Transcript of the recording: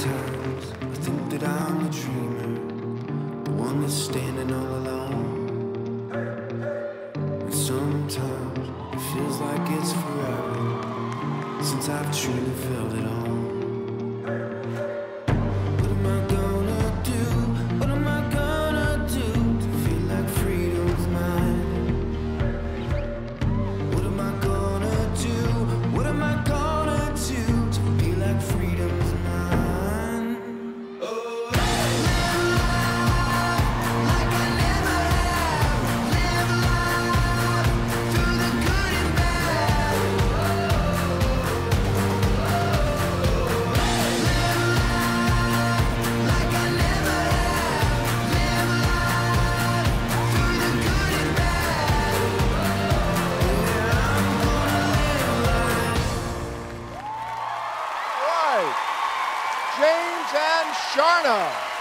Sometimes I think that I'm the dreamer, the one that's standing all alone. And sometimes it feels like it's forever since I've truly felt it all. James and Sharna.